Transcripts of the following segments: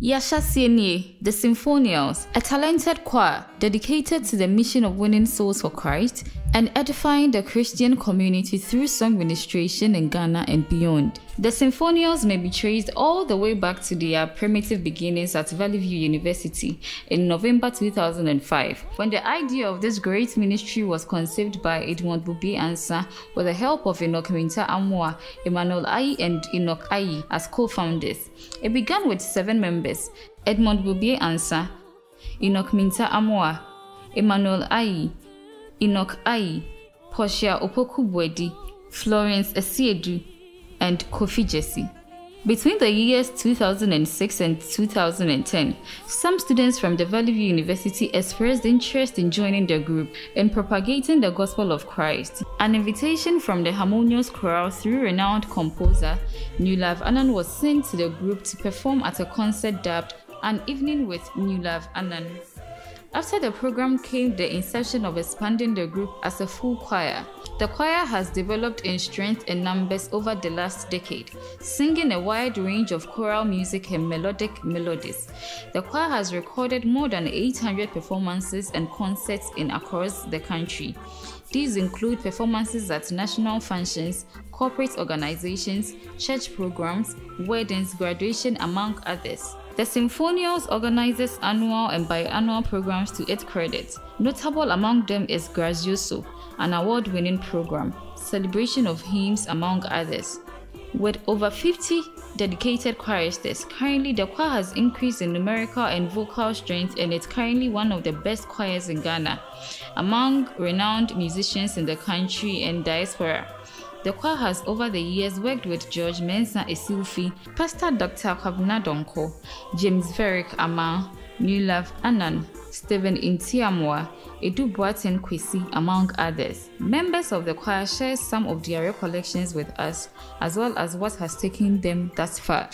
Y'ahyaseɛ Nie, the Symphonials, a talented choir dedicated to the mission of winning souls for Christ and edifying the Christian community through song ministration in Ghana and beyond. The Symphonials may be traced all the way back to their primitive beginnings at Valley View University in November 2005, when the idea of this great ministry was conceived by Edmond Bubi Ansa with the help of Enoch Minta Amwa, Emmanuel Ayi, and Enoch Ayi as co-founders. It began with seven members, Edmond Bubi Ansa, Enoch Minta Amwa, Emmanuel Ayi, Enoch Ayi, Portia Opoku Bwedi, Florence Esiedu, and Kofi Jesse. Between the years 2006 and 2010, some students from the Valley View University expressed interest in joining the group and propagating the gospel of Christ. An invitation from the Harmonious Chorale through renowned composer Newlove Annan was sent to the group to perform at a concert dubbed An Evening with Newlove Annan. After the program came the inception of expanding the group as a full choir. The choir has developed in strength and numbers over the last decade, singing a wide range of choral music and melodic melodies. The choir has recorded more than 800 performances and concerts in across the country. These include performances at national functions, corporate organizations, church programs, weddings, graduation, among others. The Symphonials organizes annual and biannual programs to its credit. Notable among them is Grazioso, an award winning program, celebration of hymns, among others. With over 50 dedicated choristers, currently the choir has increased in numerical and vocal strength and it's currently one of the best choirs in Ghana among renowned musicians in the country and diaspora. The choir has over the years worked with George Mensah Essilfie, Pastor Dr. Kwabena Donkor, James Varick Newlove Annan, Stephen Intiamwa, Edu Boaten Kwesi, among others. Members of the choir share some of their recollections with us, as well as what has taken them thus far.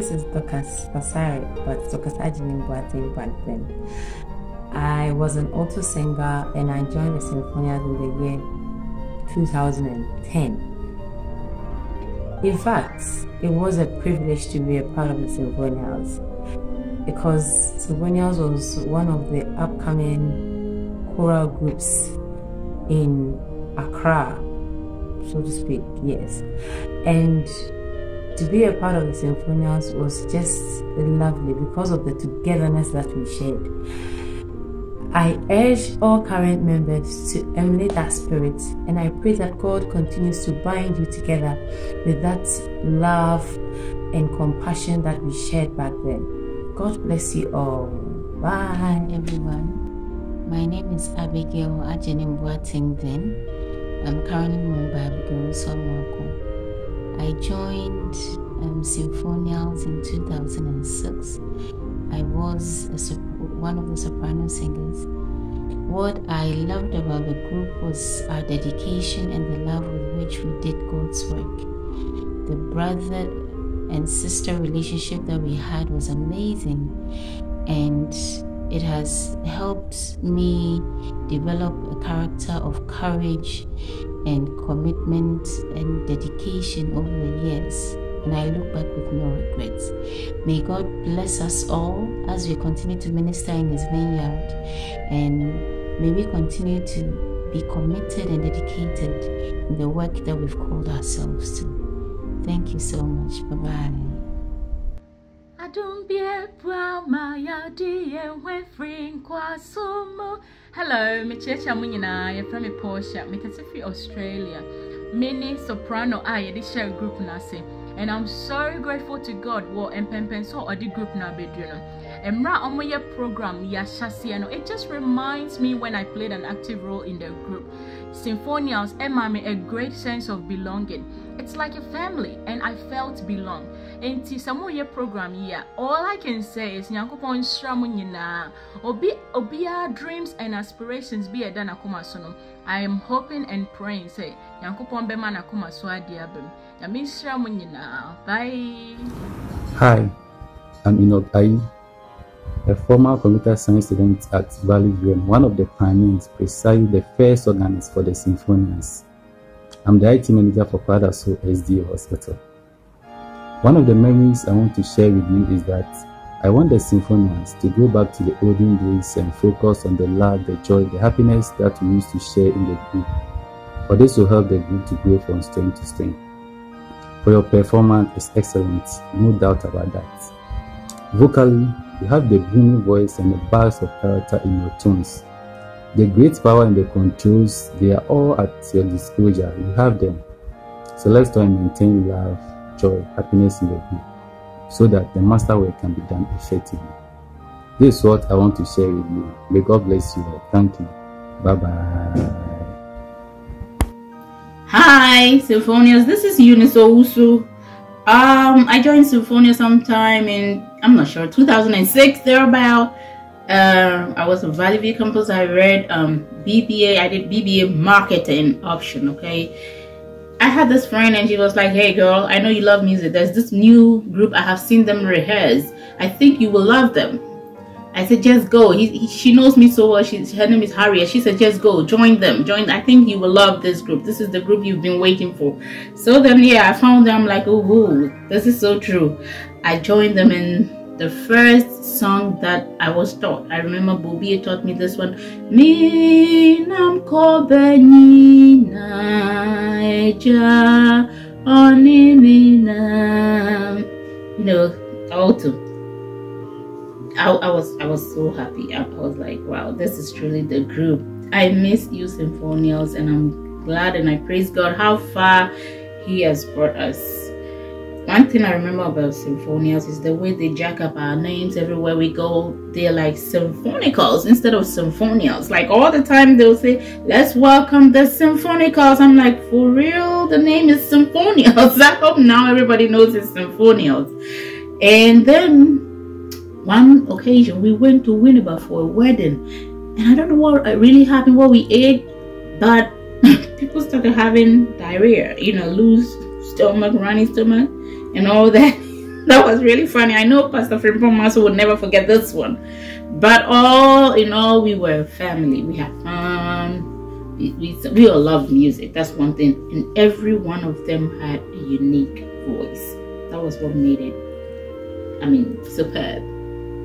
This is Dorcas Basari, but Boateng back then. I was an alto singer and I joined the Symphonials in the year 2010. In fact, it was a privilege to be a part of the Symphonials because Symphonials was one of the upcoming choral groups in Accra, so to speak, yes. And to be a part of the Symphonials was just lovely because of the togetherness that we shared. I urge all current members to emulate that spirit, and I pray that God continues to bind you together with that love and compassion that we shared back then. God bless you all. Bye, everyone. My name is Abigail Ajenim Boateng Then. I'm currently known by Abigail Somwako. I joined um, Symphonials in 2006. I was a, one of the soprano singers. What I loved about the group was our dedication and the love with which we did God's work. The brother and sister relationship that we had was amazing, and it has helped me develop a character of courage and commitment and dedication over the years. And I look back with no regrets. May God bless us all as we continue to minister in His vineyard. And may we continue to be committed and dedicated in the work that we've called ourselves to. Thank you so much. Bye bye. Hello, mekyerɛkyerɛ mo nyinaa yɛfrɛ me Portia firi Australia many soprano a yɛde hyɛ group no and i'm so grateful to god wɔ mpɛmpɛn so ɔde group no abɛduru no mmerɛ a ɔmoyɛ program yɛahyɛseɛ no it just reminds me when i played an active role in the group. Symphonials eh, ɛma me a great sense of belonging. It's like a family and i felt belong. Nti sɛ moyɛ program yi a all i can say is nyankopɔn nhyira mo nyinaa obi obiara dreams and aspirations bi ɛda n'akoma i am hoping and praying sɛ nyankopɔn bɛma n'akoma so adeɛ aba nhyira mo nyinaa ah. bye hi i'm enoch ayi a former computer science student at Valley View one of the pioneers, precisely the first organist for the symphonials. I'm the IT manager for Paradaso SDA Hospital. One of the memories I want to share with you is that I want the symphonials to go back to the olden days and focus on the love, the joy, the happiness that we used to share in the group. For this will help the group to grow from strength to strength. Your performance is excellent, no doubt about that. Vocally, you have the booming voice and the burst of character in your tones. The great power and the controls, they are all at your disposal. You have them. So let's try and maintain love, joy, happiness in the group so that the master work can be done effectively. This is what I want to share with you. May God bless you. Thank you. Bye bye. Hi, Symphonials. This is Eunice Owusu. Um, I joined Symphonia sometime in I'm not sure 2006 thereabout. Uh, I was a Valley View campus. I read um, BBA. I did BBA marketing option. Okay. I had this friend and she was like, "Hey, girl, I know you love music. There's this new group. I have seen them rehearse. I think you will love them." I said, just go. He, he, she knows me so well. She, her name is Harriet. She said, just go. Join them. Join. I think you will love this group. This is the group you've been waiting for. So then, yeah, I found them. like, oh, this is so true. I joined them and the first song that I was taught. I remember Bobie taught me this one. Me nam kobeni naija oni Minam You know, autumn I, I was I was so happy. I, I was like, wow, this is truly the group. I miss you, Symphonials, and I'm glad and I praise God how far He has brought us. One thing I remember about Symphonials is the way they jack up our names everywhere we go. They're like Symphonicals instead of Symphonials. Like all the time they'll say, let's welcome the Symphonicals. I'm like, for real? The name is Symphonials. I hope now everybody knows it's Symphonials. And then one occasion we went to Winneba for a wedding and I don't know what really happened, what we ate, but people started having diarrhea, you know, loose stomach, running stomach, and all that. that was really funny. I know Pastor Frimpong Maso would never forget this one. But all in all, we were family. We had fun. We, we, we all loved music. That's one thing. And every one of them had a unique voice. That was what made it, I mean, superb.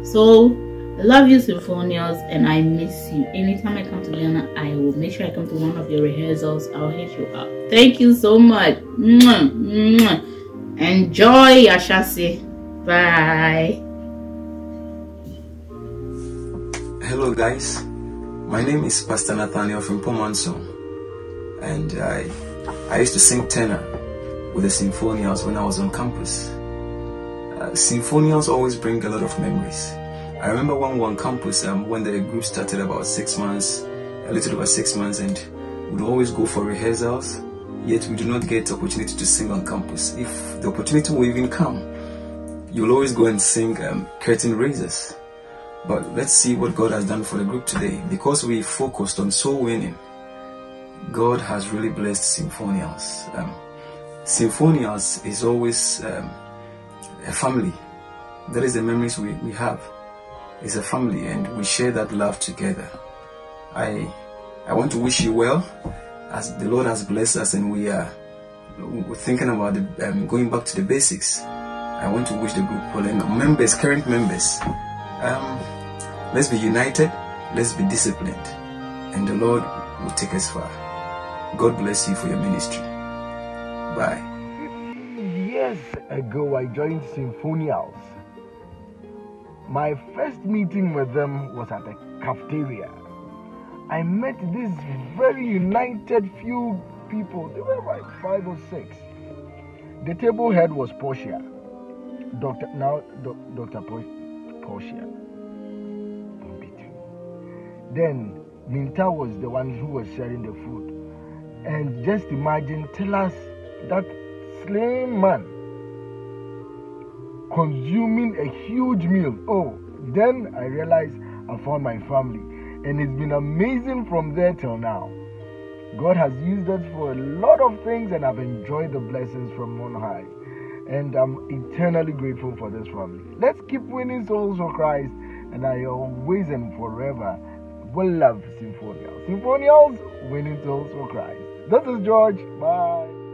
So I love you, Symphonials, and I miss you. Anytime I come to Ghana, I will make sure I come to one of your rehearsals. I'll hit you up. Thank you so much. Mwah, mwah. Enjoy, Ashasi. Bye. Hello, guys. My name is Pastor Nathaniel from Pomanso, and I I used to sing tenor with the Symphonials when I was on campus. Uh, symphonials always bring a lot of memories. I remember when one one campus um, when the group started about six months, a little over six months, and we'd always go for rehearsals. Yet we do not get the opportunity to sing on campus. If the opportunity will even come, you'll always go and sing um, curtain raisers. But let's see what God has done for the group today. Because we focused on soul winning, God has really blessed Symphonials. Um, Symphonials is always um, a family. That is the memories we, we have. It's a family and we share that love together. I I want to wish you well as the Lord has blessed us and we are thinking about the, um, going back to the basics. I want to wish the group and members, current members, um, let's be united, let's be disciplined, and the Lord will take us far. God bless you for your ministry. Bye years ago, I joined Symphonials. My first meeting with them was at the cafeteria. I met this very united few people. They were like five or six. The table head was Portia. Doctor now Dr. Portia. Then Minta was the one who was sharing the food. And just imagine, tell us that slim man consuming a huge meal. Oh, then I realized I found my family. And it's been amazing from there till now. God has used us for a lot of things, and I've enjoyed the blessings from on high. And I'm eternally grateful for this family. Let's keep winning souls for Christ, and I always and forever will love Symphonials. Symphonials, winning souls for Christ. This is George. Bye.